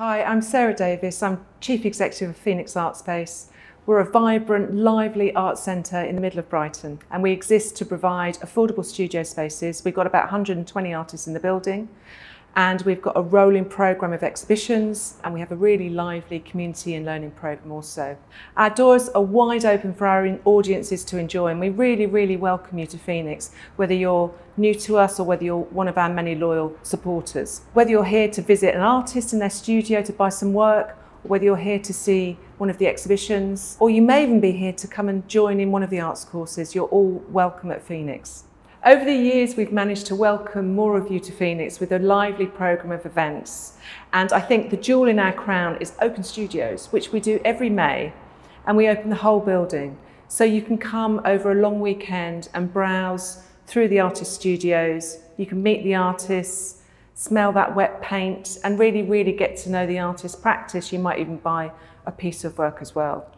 Hi, I'm Sarah Davies. I'm Chief Executive of Phoenix Art Space. We're a vibrant, lively art centre in the middle of Brighton and we exist to provide affordable studio spaces. We've got about 120 artists in the building and we've got a rolling programme of exhibitions and we have a really lively community and learning programme also. Our doors are wide open for our audiences to enjoy and we really, really welcome you to Phoenix, whether you're new to us or whether you're one of our many loyal supporters. Whether you're here to visit an artist in their studio to buy some work, or whether you're here to see one of the exhibitions, or you may even be here to come and join in one of the arts courses, you're all welcome at Phoenix. Over the years, we've managed to welcome more of you to Phoenix with a lively programme of events. And I think the jewel in our crown is Open Studios, which we do every May, and we open the whole building. So you can come over a long weekend and browse through the artist studios. You can meet the artists, smell that wet paint, and really, really get to know the artist's practice. You might even buy a piece of work as well.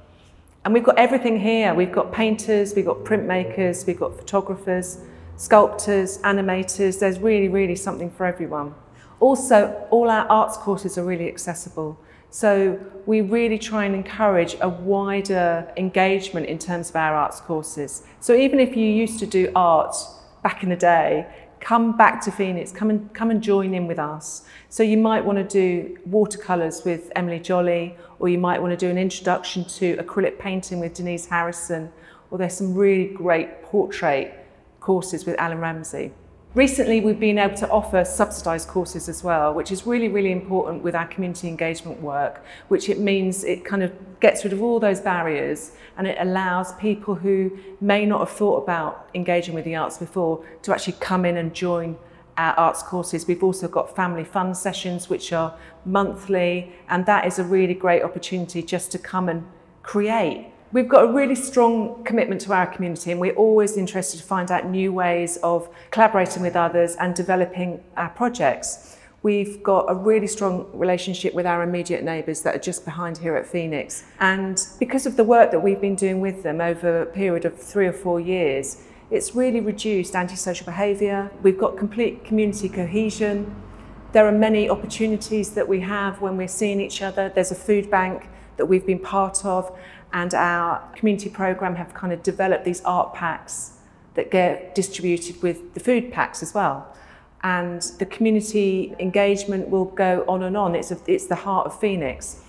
And we've got everything here. We've got painters, we've got printmakers, we've got photographers, sculptors, animators, there's really, really something for everyone. Also, all our arts courses are really accessible. So we really try and encourage a wider engagement in terms of our arts courses. So even if you used to do art back in the day, come back to Phoenix, come and, come and join in with us. So you might want to do watercolours with Emily Jolly, or you might want to do an introduction to acrylic painting with Denise Harrison, or there's some really great portrait courses with Alan Ramsey. Recently, we've been able to offer subsidised courses as well, which is really, really important with our community engagement work, which it means it kind of gets rid of all those barriers and it allows people who may not have thought about engaging with the arts before to actually come in and join our arts courses. We've also got family fun sessions, which are monthly, and that is a really great opportunity just to come and create We've got a really strong commitment to our community and we're always interested to find out new ways of collaborating with others and developing our projects. We've got a really strong relationship with our immediate neighbours that are just behind here at Phoenix. And because of the work that we've been doing with them over a period of three or four years, it's really reduced antisocial behaviour. We've got complete community cohesion. There are many opportunities that we have when we're seeing each other. There's a food bank that we've been part of and our community program have kind of developed these art packs that get distributed with the food packs as well. And the community engagement will go on and on. It's, a, it's the heart of Phoenix.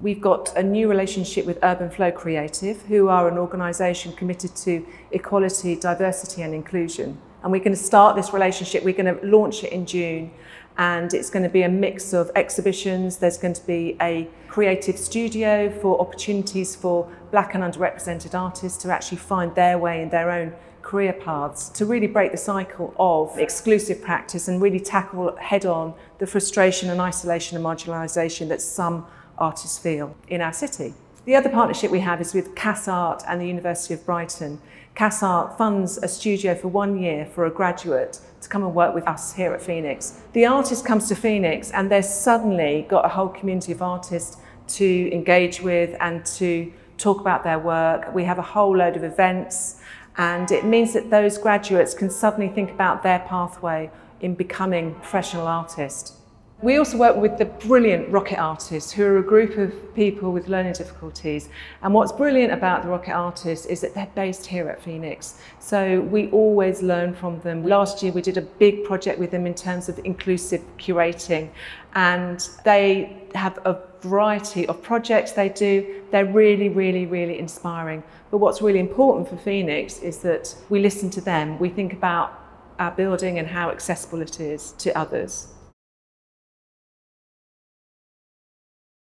We've got a new relationship with Urban Flow Creative, who are an organisation committed to equality, diversity and inclusion. And we're going to start this relationship, we're going to launch it in June and it's going to be a mix of exhibitions. There's going to be a creative studio for opportunities for black and underrepresented artists to actually find their way in their own career paths to really break the cycle of exclusive practice and really tackle head on the frustration and isolation and marginalisation that some artists feel in our city. The other partnership we have is with Cass Art and the University of Brighton. Cass Art funds a studio for one year for a graduate to come and work with us here at Phoenix. The artist comes to Phoenix and they've suddenly got a whole community of artists to engage with and to talk about their work. We have a whole load of events and it means that those graduates can suddenly think about their pathway in becoming professional artists. We also work with the brilliant Rocket Artists, who are a group of people with learning difficulties. And what's brilliant about the Rocket Artists is that they're based here at Phoenix. So we always learn from them. Last year we did a big project with them in terms of inclusive curating. And they have a variety of projects they do. They're really, really, really inspiring. But what's really important for Phoenix is that we listen to them. We think about our building and how accessible it is to others.